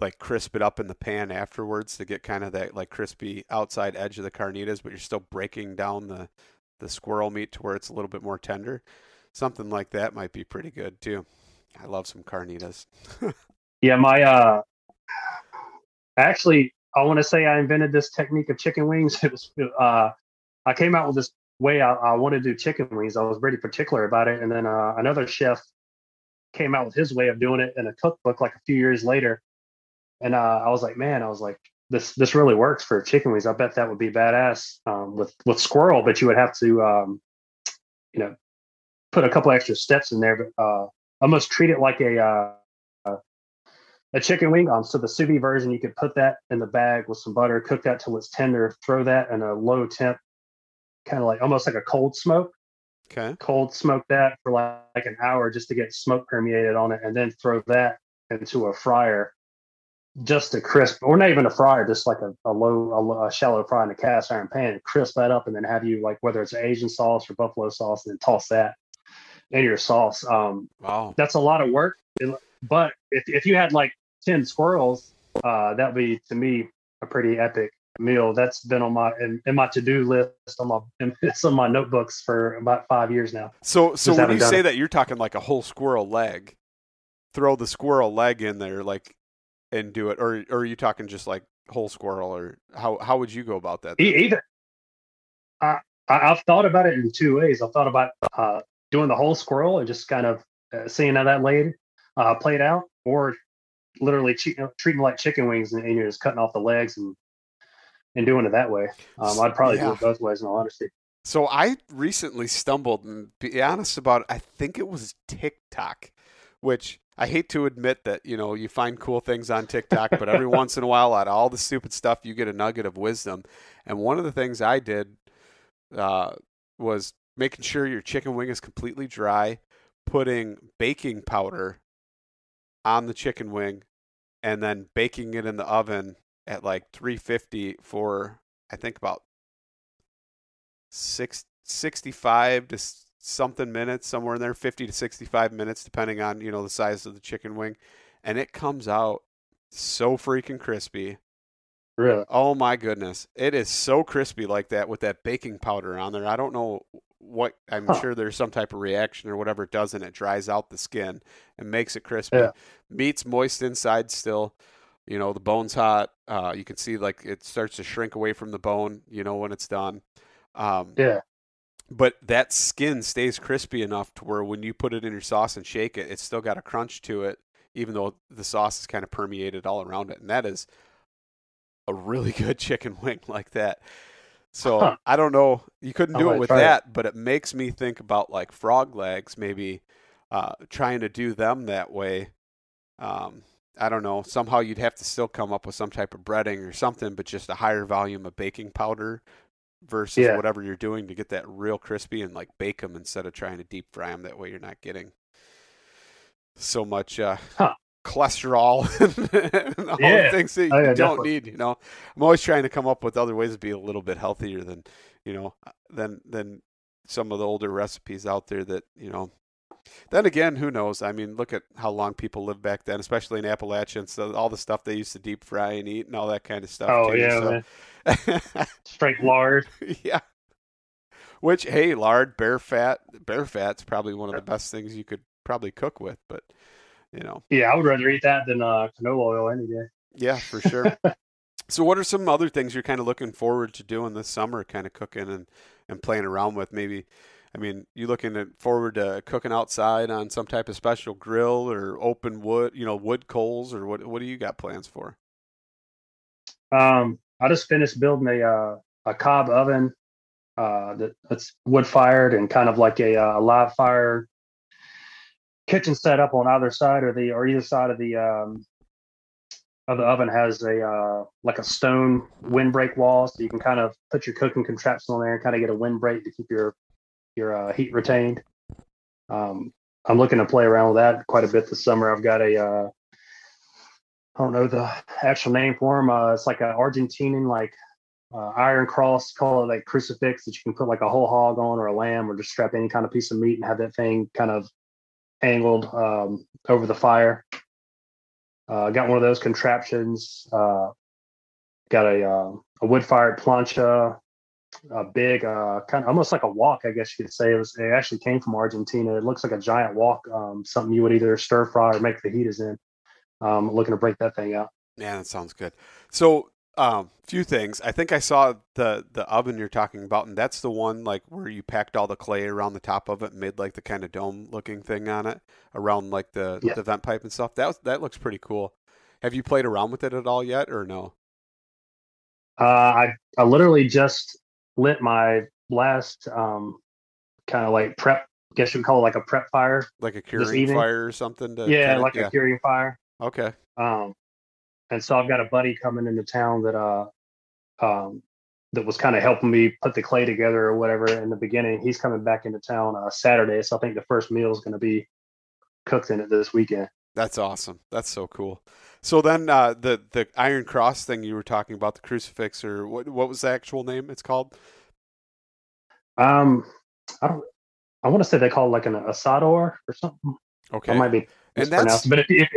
like crisp it up in the pan afterwards to get kind of that like crispy outside edge of the carnitas but you're still breaking down the the squirrel meat to where it's a little bit more tender. Something like that might be pretty good too. I love some carnitas. *laughs* Yeah my uh actually i want to say i invented this technique of chicken wings. *laughs* It was uh i came out with this way I, I wanted to do chicken wings. I was pretty particular about it. And then uh, another chef came out with his way of doing it in a cookbook like a few years later. And uh, I was like, man, I was like, this this really works for chicken wings. I bet that would be badass um, with with squirrel, but you would have to, um, you know, put a couple extra steps in there, but uh, almost treat it like a uh, a chicken wing. Um, so the sous vide version, you could put that in the bag with some butter, cook that till it's tender, throw that in a low temp, kind of like almost like a cold smoke. Okay. Cold smoke that for like, like an hour just to get smoke permeated on it, and then throw that into a fryer just a crisp, or not even a fryer, just like a, a low, a, a, shallow fry in a cast iron pan, crisp that up, and then have you like whether it's Asian sauce or buffalo sauce, and then toss that in your sauce. Um, wow, that's a lot of work. But if if you had like ten squirrels, uh, that'd be to me a pretty epic meal. That's been on my in, in my to do list on my in, *laughs* some of my notebooks for about five years now. So so when you say it. that, you're talking like a whole squirrel leg. Throw the squirrel leg in there, like and do it, or, or are you talking just like whole squirrel, or how how would you go about that? Then? Either. I I've thought about it in two ways. I've thought about uh, doing the whole squirrel and just kind of uh, seeing how that laid uh, played out, or literally che- treating like chicken wings and, and, you're just cutting off the legs and and doing it that way. Um, I'd probably yeah. do it both ways, in all honesty. So I recently stumbled, and be honest about, it, I think it was TikTok, which I hate to admit that you know you find cool things on TikTok, but every *laughs* once in a while, out of all the stupid stuff, you get a nugget of wisdom. And one of the things I did uh, was making sure your chicken wing is completely dry, putting baking powder on the chicken wing, and then baking it in the oven at like 350 for I think about six, 65 to something minutes, somewhere in there, 50 to 65 minutes, depending on, you know, the size of the chicken wing. And it comes out so freaking crispy. Really? Oh my goodness. It is so crispy like that with that baking powder on there. I don't know what I'm huh. sure there's some type of reaction or whatever it does and it dries out the skin and makes it crispy. Yeah. Meat's moist inside still. You know, the bone's hot. Uh, you can see like it starts to shrink away from the bone, you know, when it's done. Um, yeah but that skin stays crispy enough to where when you put it in your sauce and shake it, it's still got a crunch to it, even though the sauce is kind of permeated all around it. And that is a really *laughs* good chicken wing like that. So huh. I don't know. You couldn't do it with that, it. but it makes me think about like frog legs, maybe uh, trying to do them that way. Um, I don't know. Somehow you'd have to still come up with some type of breading or something, but just a higher volume of baking powder versus yeah. whatever you're doing to get that real crispy and like bake them instead of trying to deep fry them. That way you're not getting so much uh, huh. cholesterol *laughs* and all yeah. the things that you oh, yeah, don't definitely. need. You know, I'm always trying to come up with other ways to be a little bit healthier than you know than than some of the older recipes out there that you know then again, who knows? I mean, look at how long people lived back then, especially in Appalachia. So all the stuff they used to deep fry and eat and all that kind of stuff. Oh too, yeah, so. *laughs* straight lard. yeah. Which hey, lard, bear fat, bear fat's probably one of the best things you could probably cook with. But you know. Yeah, I would rather eat that than uh, canola oil any day. Yeah, for sure. *laughs* so, what are some other things you're kind of looking forward to doing this summer? Kind of cooking and and playing around with maybe I mean, you looking at forward to cooking outside on some type of special grill or open wood, you know, wood coals, or what? What do you got plans for? Um, I just finished building a uh, a cob oven uh, that, that's wood fired and kind of like a, uh, a live fire kitchen setup on either side or the or either side of the um, of the oven has a uh, like a stone windbreak wall, so you can kind of put your cooking contraption on there and kind of get a windbreak to keep your your uh, heat retained. Um, I'm looking to play around with that quite a bit this summer. I've got a uh, I don't know the actual name for them. Uh, it's like an Argentinian like uh, iron cross, call it like crucifix that you can put like a whole hog on or a lamb or just strap any kind of piece of meat and have that thing kind of angled um, over the fire. Uh, got one of those contraptions. Uh, got a uh, a wood fired plancha a big, uh, kind of almost like a wok, I guess you could say. It was. It actually came from Argentina. It looks like a giant wok, um, something you would either stir fry or make fajitas in. Um, looking to break that thing out. Yeah, that sounds good. So um, few things. I think I saw the the oven you're talking about, and that's the one like where you packed all the clay around the top of it, and made like the kind of dome looking thing on it around like the Yeah. the vent pipe and stuff. That was, that looks pretty cool. Have you played around with it at all yet, or no? Uh, I I literally just lit my last um, kind of like prep. Guess you would call it like a prep fire. Like a curing fire or something? To yeah, kinda- like a curing fire. Okay. Um, and so I've got a buddy coming into town that uh, um, that was kind of helping me put the clay together or whatever in the beginning. He's coming back into town uh, Saturday, so I think the first meal is going to be cooked in it this weekend. That's awesome. That's so cool. So then uh, the the Iron Cross thing you were talking about, the crucifix, or what what was the actual name? It's called. Um, I don't. I want to say they call it like an asador or something. Okay. that might be And that's- but if, if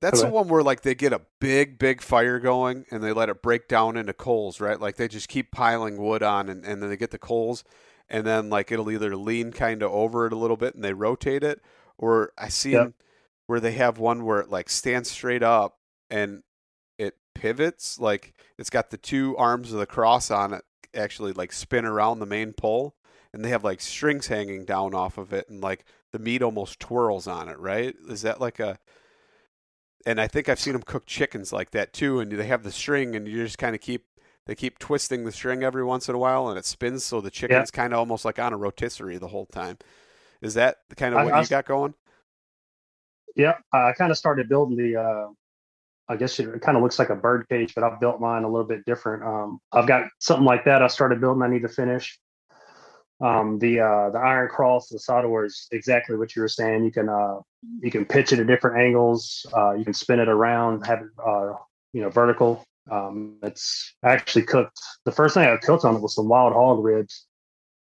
That's the one where like they get a big, big fire going and they let it break down into coals, right? Like they just keep piling wood on and, and then they get the coals and then like it'll either lean kind of over it a little bit and they rotate it, or I see. Yep. Where they have one where it like stands straight up and it pivots, like it's got the two arms of the cross on it actually like spin around the main pole and they have like strings hanging down off of it and like the meat almost twirls on it, right? Is that like a and I think I've seen them cook chickens like that too. And they have the string, and you just kind of keep they keep twisting the string every once in a while, and it spins so the chicken's kind of almost like on a rotisserie the whole time. Is that the kind of what I you got going? Yeah, I kind of started building the. Uh, I guess it kind of looks like a bird cage, but I've built mine a little bit different. Um, I've got something like that. I started building. I need to finish. Um, the uh, the iron cross, the asador is exactly what you were saying. You can uh, you can pitch it at different angles. Uh, you can spin it around, have it uh, you know vertical. Um, it's actually cooked. The first thing I cooked on it was some wild hog ribs,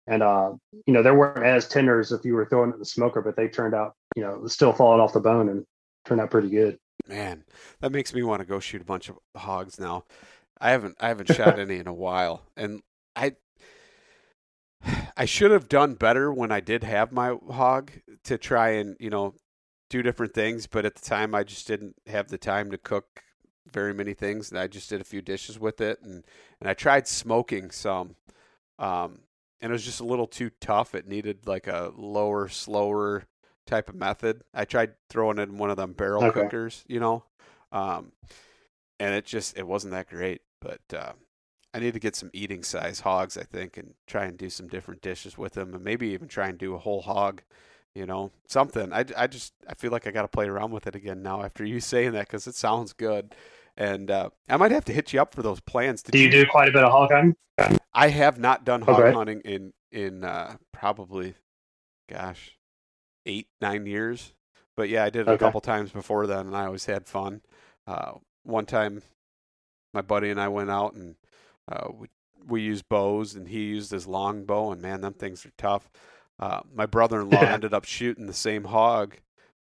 and uh, you know they weren't as tender as if you were throwing it in the smoker, but they turned out you know still falling off the bone and turned out pretty good. Man, that makes me want to go shoot a bunch of hogs now. I haven't I haven't shot *laughs* any in a while, and I I should have done better when I did have my hog to try and you know do different things, but at the time I just didn't have the time to cook very many things, and I just did a few dishes with it, and and I tried smoking some, um, and it was just a little too tough. It needed like a lower, slower type of method. I tried throwing it in one of them barrel Okay. cookers, you know, um, and it just it wasn't that great. But uh, I need to get some eating size hogs, I think, and try and do some different dishes with them, and maybe even try and do a whole hog. You know, something. I, I just I feel like I got to play around with it again now after you *laughs* saying that because it sounds good, and uh, I might have to hit you up for those plans. Did Do you do quite a bit of hog hunting? I have not done hog Okay. hunting in in uh, probably, gosh, eight nine years. But yeah, I did it a couple times before then, and I always had fun. Uh, one time, my buddy and I went out and uh, we we used bows, and he used his long bow, and man, them things are tough. Uh, my brother-in-law *laughs* ended up shooting the same hog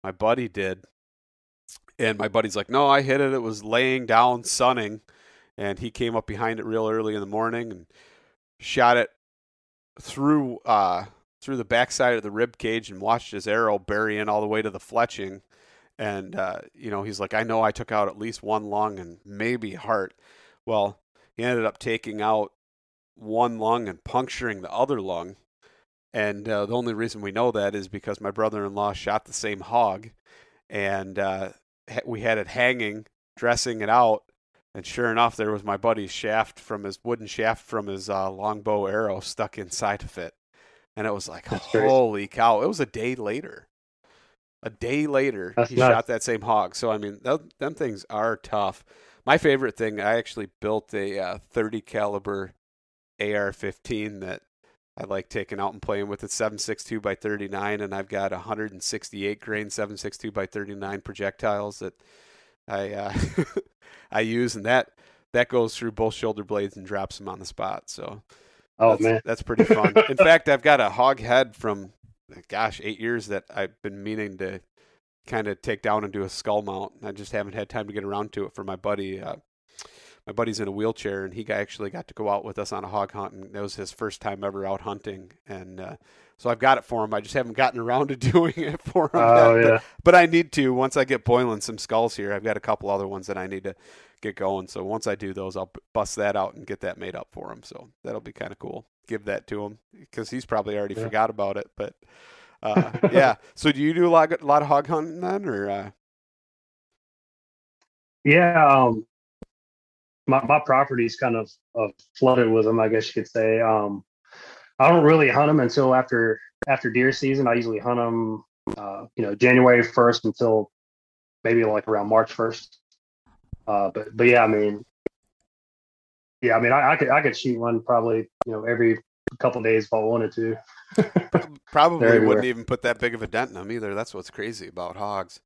my buddy did, and my buddy's like, "No, I hit it. It was laying down, sunning." and he came up behind it real early in the morning and shot it through uh through the backside of the rib cage and watched his arrow bury in all the way to the fletching. And uh you know he's like I know I took out at least one lung and maybe heart. Well he ended up taking out one lung and puncturing the other lung. And uh, the only reason we know that is because my brother-in-law shot the same hog. And uh we had it hanging dressing it out and sure enough, there was my buddy's shaft from his wooden shaft from his uh, longbow arrow stuck inside of it. And it was like, That's crazy. holy cow. It was a day later. A day later, That's he nuts. shot that same hog. So, I mean, th- them things are tough. My favorite thing, I actually built a uh, 30 caliber AR 15 that I like taking out and playing with. It's 7.62 by 39, and I've got 168 grain 7.62 by 39 projectiles that I uh, *laughs* I use, and that that goes through both shoulder blades and drops them on the spot. So Oh that's, man, that's pretty fun. In *laughs* fact, I've got a hog head from gosh eight years that I've been meaning to kind of take down and do a skull mount. I just haven't had time to get around to it for my buddy. Uh, my buddy's in a wheelchair, and he actually got to go out with us on a hog hunt, and that was his first time ever out hunting. And uh, so I've got it for him. I just haven't gotten around to *laughs* doing it for him. oh yet, but- yeah, but I need to once I get boiling some skulls here. I've got a couple other ones that I need to get going. So once I do those, I'll bust that out and get that made up for him. So that'll be kind of cool. Give that to him because he's probably already yeah. forgot about it. But *laughs* uh, yeah. So do you do a lot, a lot of hog hunting then, or? Uh... Yeah, um, my my property's kind of uh, flooded with them. I guess you could say. Um, I don't really hunt them until after after deer season. I usually hunt them, uh, you know, January first until maybe like around March first. Uh, but but yeah, I mean, yeah, I mean, I, I, could I could shoot one probably you know every couple days if I wanted to. *laughs* probably wouldn't even put that big of a dent in them either. That's what's crazy about hogs,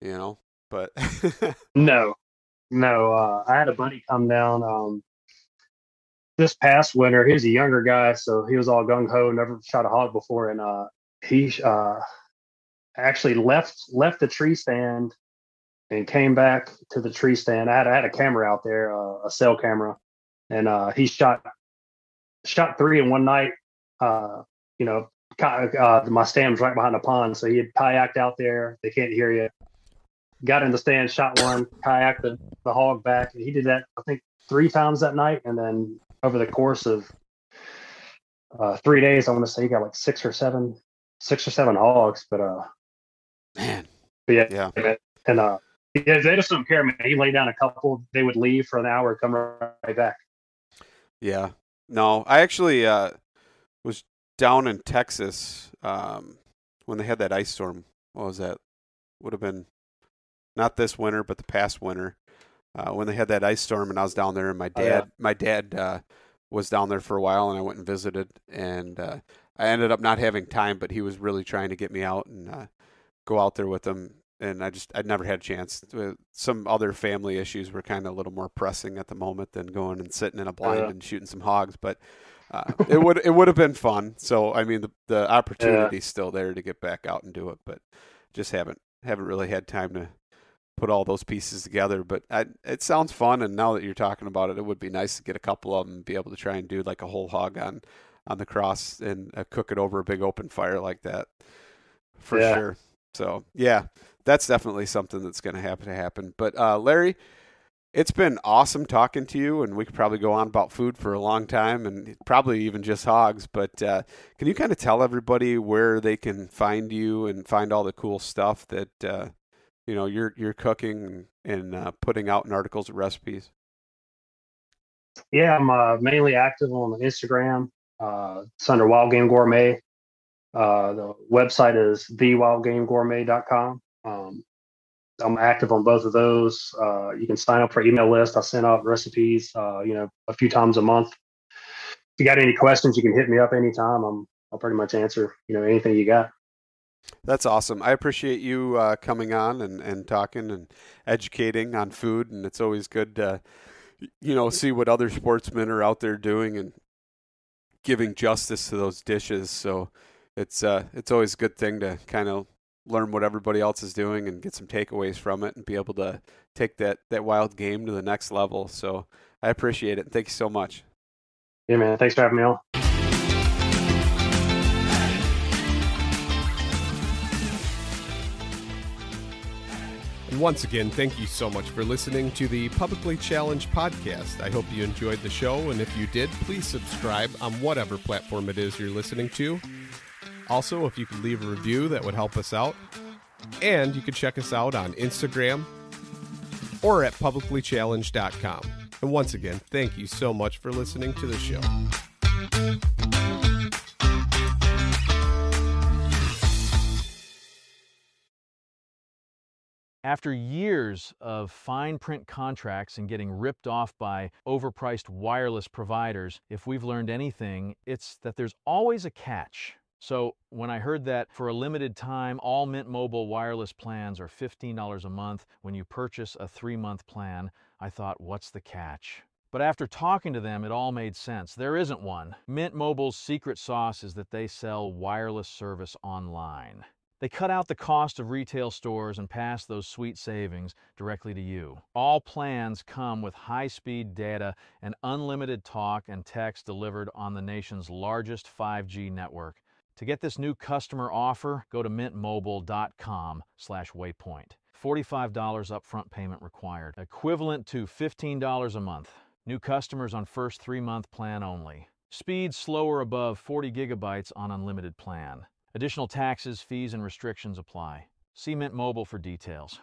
you know. But *laughs* no, no, uh, I had a buddy come down um, this past winter. He was a younger guy, so he was all gung ho, never shot a hog before, and uh, he uh, actually left left the tree stand and came back to the tree stand. I had I had a camera out there, uh, a cell camera, and uh, he shot shot three in one night. Uh, you know, uh, my stand was right behind the pond, so he had kayaked out there. They can't hear you. Got in the stand, shot one, kayaked the, the hog back, and he did that I think three times that night. And then over the course of uh, three days, I want to say he got like six or seven, six or seven hogs. But uh, man, but yeah, yeah, and uh, yeah, they just don't care, man. He laid down a couple. They would leave for an hour, come right back. Yeah. No, I actually uh, was down in Texas um, when they had that ice storm. What was that? Would have been not this winter, but the past winter uh, when they had that ice storm, and I was down there, and my dad, oh, yeah. my dad uh, was down there for a while, and I went and visited, and uh, I ended up not having time, but he was really trying to get me out and uh, go out there with him and I just I'd never had a chance. Some other family issues were kind of a little more pressing at the moment than going and sitting in a blind yeah. and shooting some hogs. But uh, it would it would have been fun. So I mean the the opportunity's yeah. still there to get back out and do it, but just haven't haven't really had time to put all those pieces together. But I, it sounds fun, and now that you're talking about it, it would be nice to get a couple of them and be able to try and do like a whole hog on on the cross and uh, cook it over a big open fire like that for yeah. sure. So yeah, that's definitely something that's going to happen to happen. But uh, Larry, it's been awesome talking to you, and we could probably go on about food for a long time, and probably even just hogs. But uh, can you kind of tell everybody where they can find you and find all the cool stuff that uh, you know you're you're cooking and uh, putting out in articles and recipes? Yeah, I'm uh, mainly active on Instagram. Uh, it's under Wild Game Gourmet. Uh, the website is thewildgamegourmet.com. Um, I'm active on both of those. Uh, you can sign up for email list. I send out recipes, uh, you know, a few times a month. If you got any questions, you can hit me up anytime. I'm I'll pretty much answer, you know, anything you got. That's awesome. I appreciate you uh, coming on and, and talking and educating on food, and it's always good to, you know, see what other sportsmen are out there doing and giving justice to those dishes. So it's uh, it's always a good thing to kind of learn what everybody else is doing and get some takeaways from it and be able to take that that wild game to the next level. So I appreciate it. Thank you so much. Yeah, man. Thanks for having me on. Once again, thank you so much for listening to the Publicly Challenged podcast. I hope you enjoyed the show, and if you did, please subscribe on whatever platform it is you're listening to. Also, if you could leave a review, that would help us out. And you can check us out on Instagram or at publiclychallenged.com. And once again, thank you so much for listening to the show. After years of fine print contracts and getting ripped off by overpriced wireless providers, if we've learned anything, it's that there's always a catch. So when I heard that for a limited time, all Mint Mobile wireless plans are $15 a month when you purchase a three month plan, I thought, what's the catch? But after talking to them, it all made sense. There isn't one. Mint Mobile's secret sauce is that they sell wireless service online. They cut out the cost of retail stores and pass those sweet savings directly to you. All plans come with high-speed data and unlimited talk and text delivered on the nation's largest 5G network. To get this new customer offer, go to mintmobile.com slash waypoint. $45 upfront payment required, equivalent to $15 a month. New customers on first three-month plan only. Speed slower above 40 gigabytes on unlimited plan. Additional taxes, fees, and restrictions apply. See Mint Mobile for details.